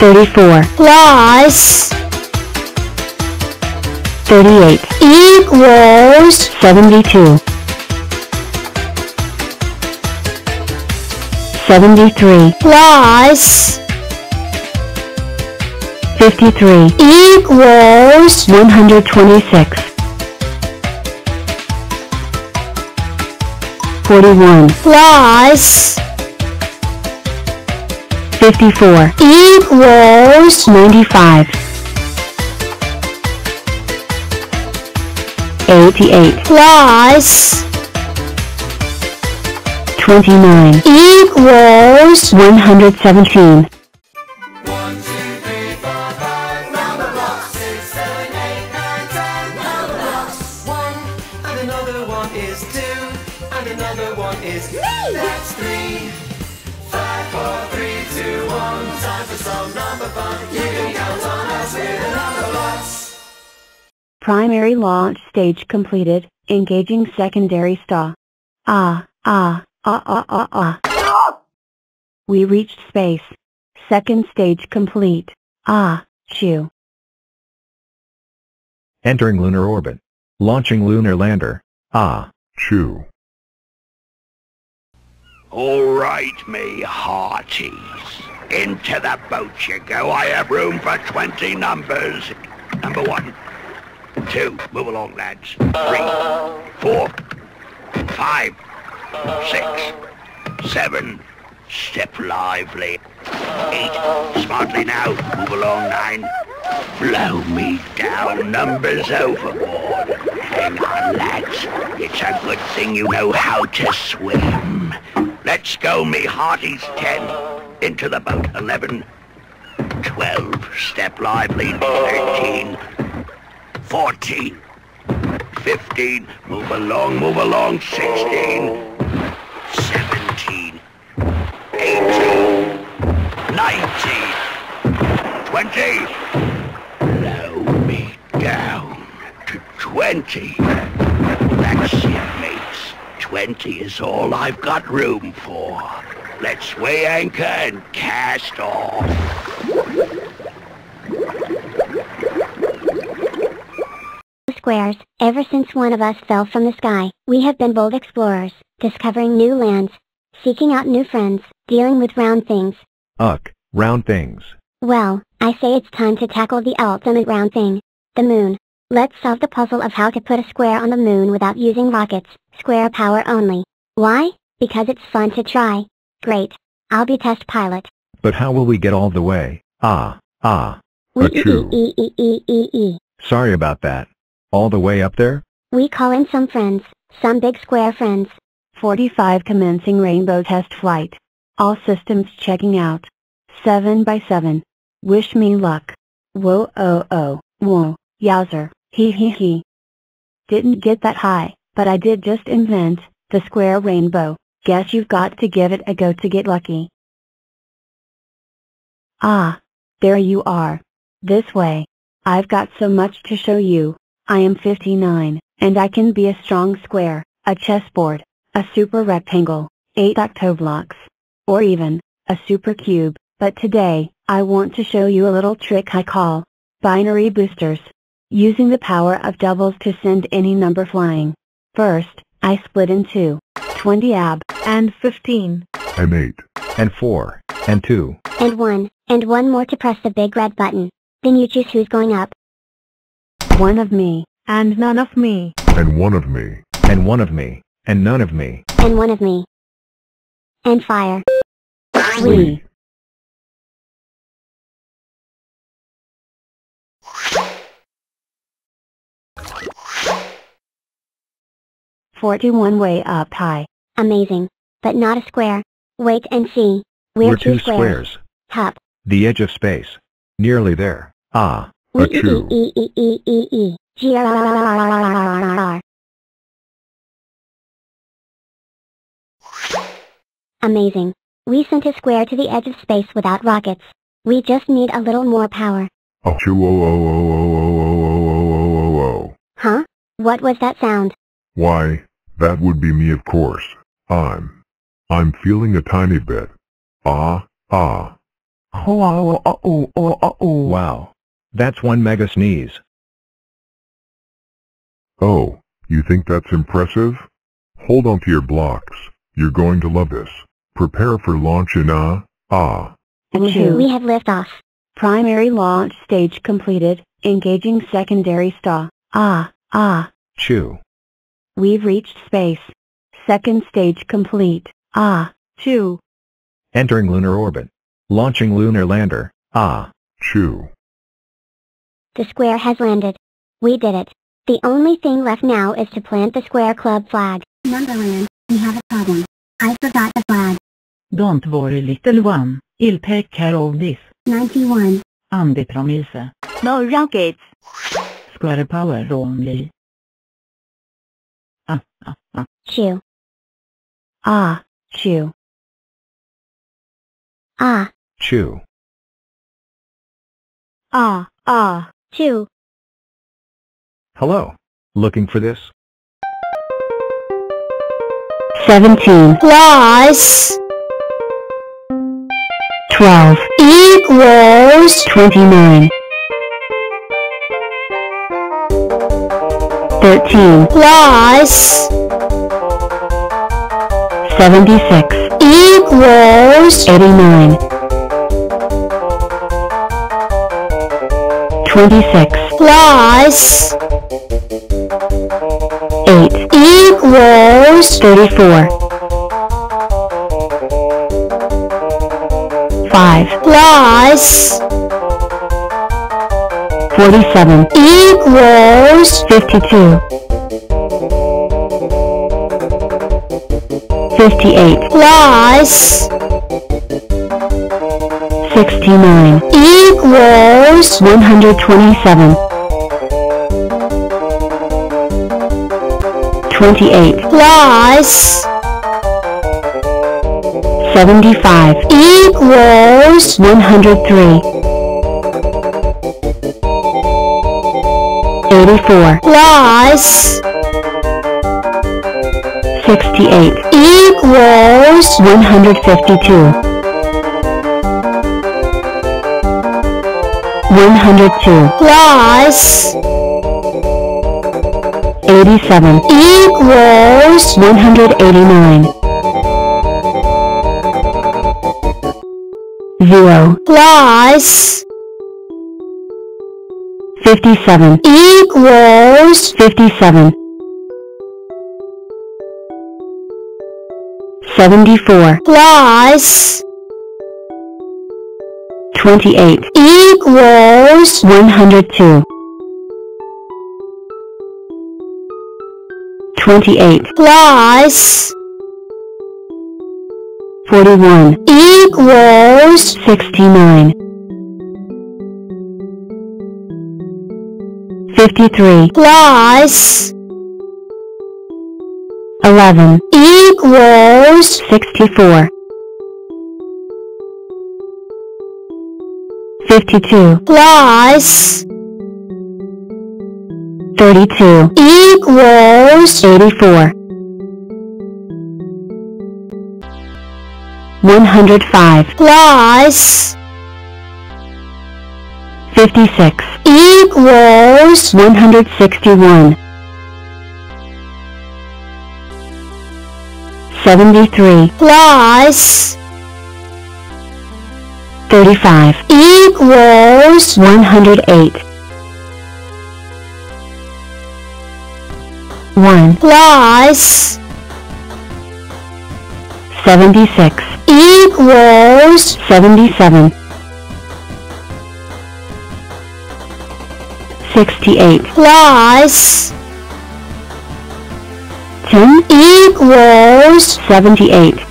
34, plus 38, equals 72, 73, plus 53, equals 126, 41, plus 54, equals 95, 88, plus 29, equals 117, and another one is two, and another one is me. That's three. Four, three, two, one. Time for number. You can count on us with a number primary launch stage completed, engaging secondary star. Ah, ah, ah ah ah ah. We reached space. Second stage complete. Ah, chew. Entering lunar orbit. Launching lunar lander. Ah. Chew. All right, me hearties. Into the boat you go. I have room for 20 numbers. Number one, two, move along, lads. Three, four, five, six, seven, step lively. Eight, smartly now, move along, nine. Blow me down, numbers overboard. Hang on, lads. It's a good thing you know how to swim. Let's go, me hearties. Ten. Into the boat. Eleven. Twelve. Step lively. Thirteen. Fourteen. Fifteen. Move along, move along. Sixteen. Seventeen. Eighteen. Nineteen. Twenty. Blow me down to twenty. That's it, mates. Twenty is all I've got room for. Let's weigh anchor and cast off. squares. Ever since one of us fell from the sky, we have been bold explorers, discovering new lands, seeking out new friends, dealing with round things. Uck. Round things. Well, I say it's time to tackle the ultimate round thing. The moon. Let's solve the puzzle of how to put a square on the moon without using rockets, square power only. Why? Because it's fun to try. Great. I'll be test pilot. But how will we get all the way? Ah. Ah. We Achoo. e e e e e e. Sorry about that. All the way up there? We call in some friends, some big square friends. 45 commencing rainbow test flight. All systems checking out. 7 by 7. Wish me luck. Whoa oh oh, whoa, yowzer, hee hee hee. Didn't get that high, but I did just invent, the square rainbow. Guess you've got to give it a go to get lucky. Ah, there you are. This way. I've got so much to show you. I am 59, and I can be a strong square, a chessboard, a super rectangle, 8 octoblocks, or even, a super cube. But today, I want to show you a little trick I call, binary boosters using the power of doubles to send any number flying. First, I split in two, 20 ab, and 15. I'm 8, and 4, and 2, and 1, and 1 more to press the big red button. Then you choose who's going up. One of me, and none of me, and one of me, and one of me, and none of me, and one of me. And fire. Three. 41 way up high. Amazing. But not a square. Wait and see. We're, We're two, two squares. Top. The edge of space. Nearly there. Ah. A true. Amazing. We sent a square to the edge of space without rockets. We just need a little more power. Huh? What was that sound? Why? That would be me of course. I'm. I'm feeling a tiny bit. Ah, ah. Oh, oh, oh, oh, oh. Wow. That's one mega sneeze. Oh, you think that's impressive? Hold on to your blocks. You're going to love this. Prepare for launch in ah, ah. Achoo. We have liftoff. Primary launch stage completed, engaging secondary star. Ah, ah. Chew. We've reached space. Second stage complete. Ah, two. Entering lunar orbit. Launching lunar lander. Ah. 2. The square has landed. We did it. The only thing left now is to plant the Square Club flag. Numberland, we have a problem. I forgot the flag. Don't worry little one, I'll take care of this. 91. Andy promise. No rockets. Square power only. Ah, ah, ah. Chew. Ah, chew. Ah. Chew. Ah, ah. Chew. Hello. Looking for this? 17 plus 12 equals 29 13 plus 76 equals 89 26 plus 8 equals 34 5 plus 47 equals 52 58 plus 69 equals 127 28 plus 75 equals 103 84 plus 68 equals 152 102 plus 87 equals 189 0 plus 57 equals 57 74 plus 28 equals 102 28 plus 41 equals 69 53 plus 11 equals 64 52 plus 32 equals 84 105 plus 56 equals 161 73 plus 35 equals 108 1 plus 76 equals 77 68 plus 10 equals 78